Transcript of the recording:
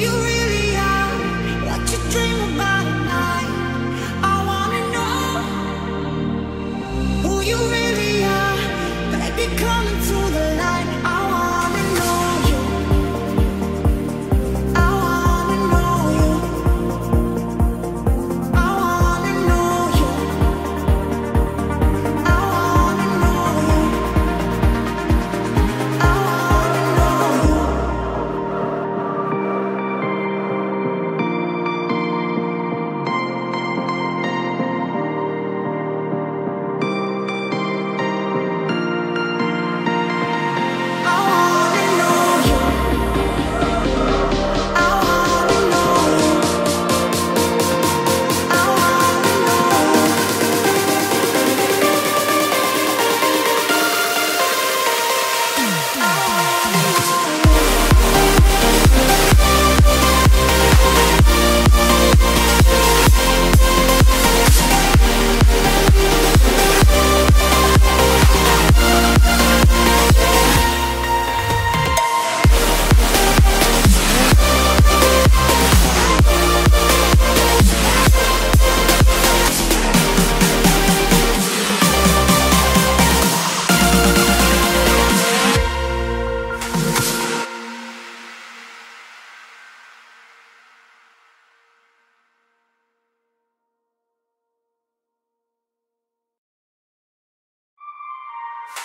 You